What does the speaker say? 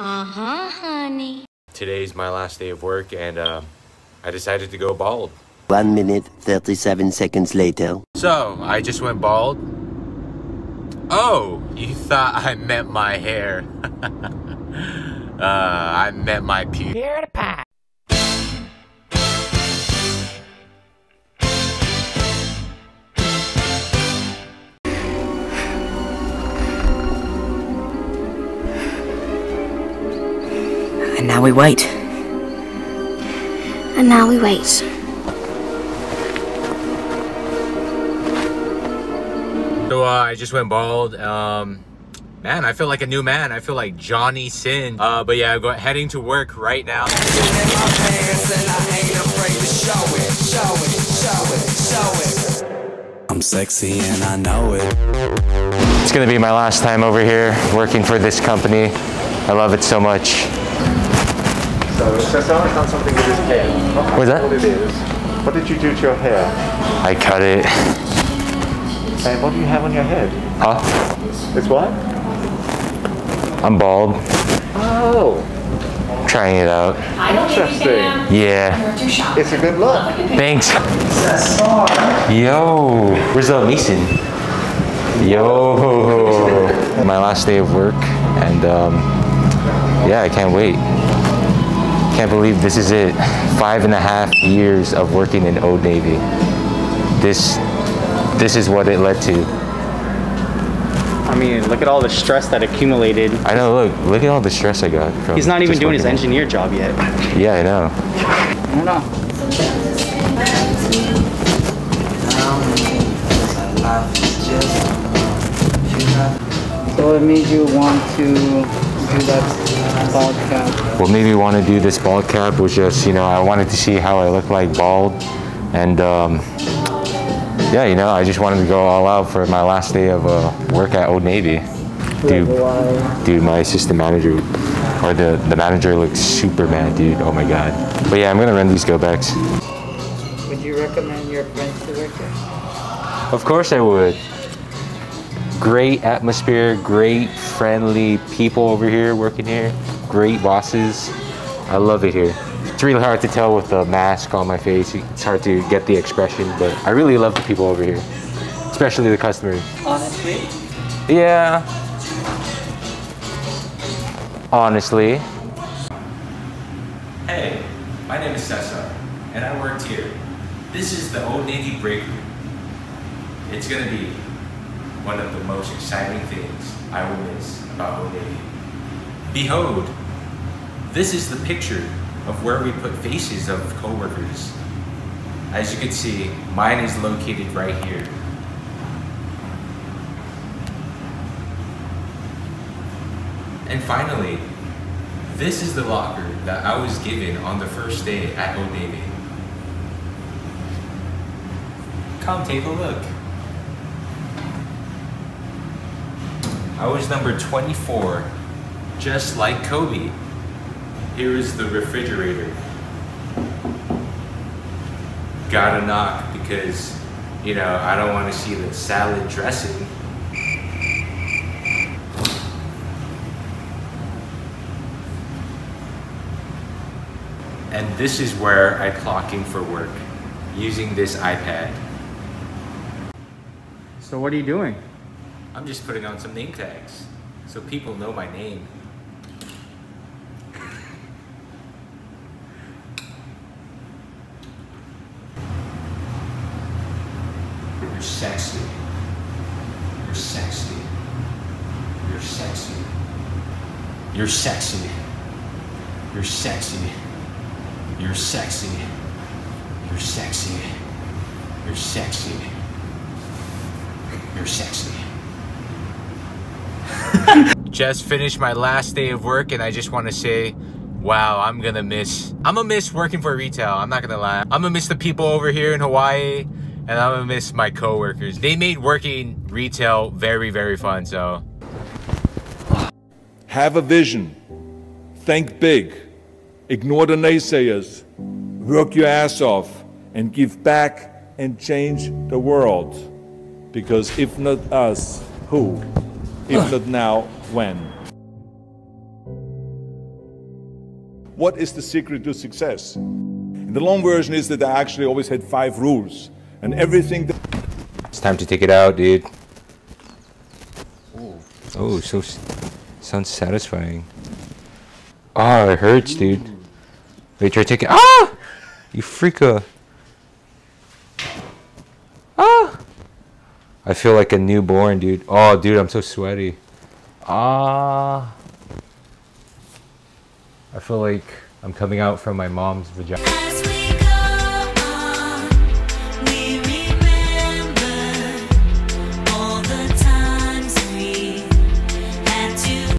Uh huh, honey. Today's my last day of work, and uh, I decided to go bald. One minute, 37 seconds later. So, I just went bald. Oh, you thought I meant my hair. uh, I meant my pubes. And now we wait. And now we wait. So, uh, I just went bald. Um, man, I feel like a new man. I feel like Johnny Sin. Uh, but yeah, go heading to work right now. I'm sexy and I know it. It's gonna be my last time over here working for this company. I love it so much. So Cesar's done something with his hair. Not What's that? What it is. What did you do to your hair? I cut it. And what do you have on your head? Huh? It's what? I'm bald. Oh, Trying it out. interesting. Yeah. It's a good look. Thanks. Yo. Where's the Mason? Yo. My last day of work, and um, yeah, I can't wait. Can't believe this is it. Five and a half years of working in Old Navy. This, this is what it led to. I mean, look at all the stress that accumulated. I know. Look, look at all the stress I got. From He's not even doing his working. engineer job yet. Yeah, I know. I don't know. Um, so it made you want to do that bald cap? What made me want to do this bald cap was just, you know, I wanted to see how I look like bald. And um, yeah, you know, I just wanted to go all out for my last day of uh, work at Old Navy. Dude, dude, my assistant manager, or the, the manager looks super mad, dude. Oh my God. But yeah, I'm going to run these go backs. Would you recommend your friends to work there? Of course I would. Great atmosphere, great friendly people over here working here, great bosses. I love it here. It's really hard to tell with the mask on my face. It's hard to get the expression, but I really love the people over here, especially the customers. Honestly, Yeah. Honestly. Hey, my name is Cesar, and I worked here. This is the Old Navy break room. It's gonna be one of the most exciting things I will miss about Old Navy. Behold, this is the picture of where we put faces of coworkers. As you can see, mine is located right here. And finally, this is the locker that I was given on the first day at Old Navy. Come take a look. I was number 24, just like Kobe. Here is the refrigerator. Gotta knock because, you know, I don't want to see the salad dressing. And this is where I clock in for work using this iPad. so what are you doing? I'm just putting on some name tags so people know my name. You're sexy. You're sexy. You're sexy. You're sexy. You're sexy. You're sexy. You're sexy. You're sexy. You're sexy. just finished my last day of work and I just want to say, wow, I'm gonna miss, I'm gonna miss working for retail. I'm not gonna lie. I'm gonna miss the people over here in Hawaii and I'm gonna miss my coworkers. They made working retail very, very fun, so. Have a vision. Think big. Ignore the naysayers. Work your ass off and give back and change the world. Because if not us, who? If not now, when? what is the secret to success? And the long version is that I actually always had five rules. And everything that It's time to take it out, dude. Oh, so sounds satisfying. Oh, it hurts, dude. Wait, try taking. Ah! You freaka. Ah! I feel like a newborn, dude. Oh, dude, I'm so sweaty. Ah. I feel like I'm coming out from my mom's vagina.